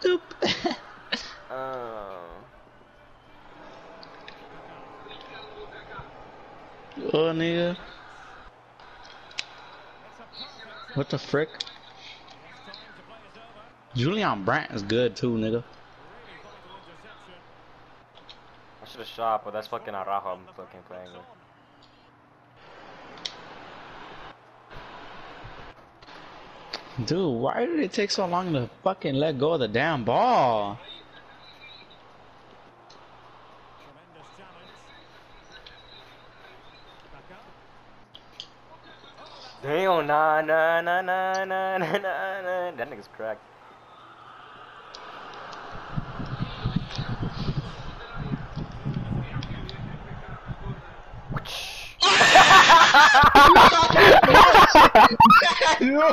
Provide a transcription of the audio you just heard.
Doop. Oh. oh, nigga. What the frick? Julian Brandt is good too, nigga. I should have shot, but that's fucking Araujo I'm fucking playing with. Dude, why did it take so long to fucking let go of the damn ball? Damn, nah, nah, nah, nah, nah, nah, nah, That nigga's cracked. no,